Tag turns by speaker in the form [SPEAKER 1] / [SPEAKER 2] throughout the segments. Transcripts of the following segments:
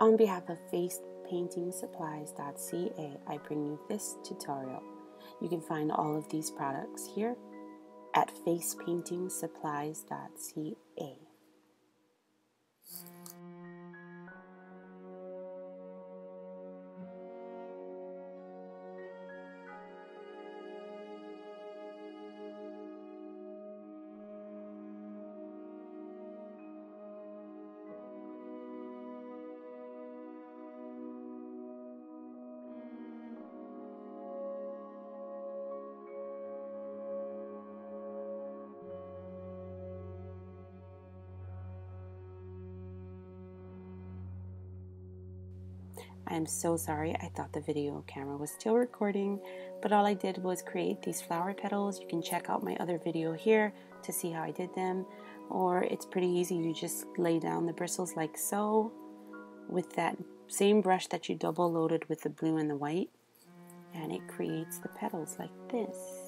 [SPEAKER 1] On behalf of facepaintingsupplies.ca, I bring you this tutorial. You can find all of these products here at facepaintingsupplies.ca. I am so sorry. I thought the video camera was still recording, but all I did was create these flower petals. You can check out my other video here to see how I did them, or it's pretty easy. You just lay down the bristles like so with that same brush that you double loaded with the blue and the white, and it creates the petals like this.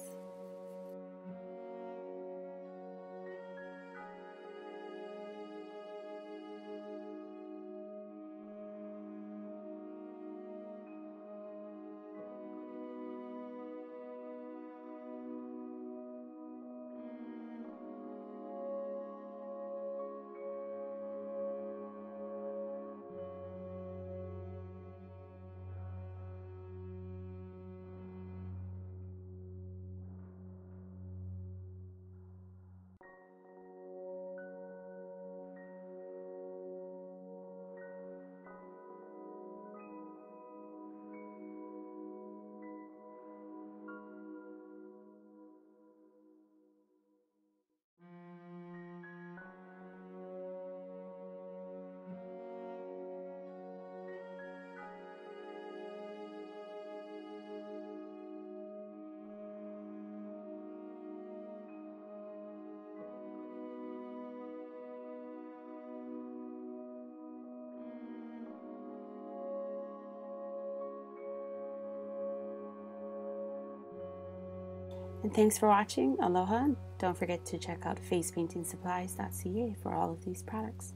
[SPEAKER 1] And thanks for watching. Aloha. Don't forget to check out facepaintingsupplies.ca for all of these products.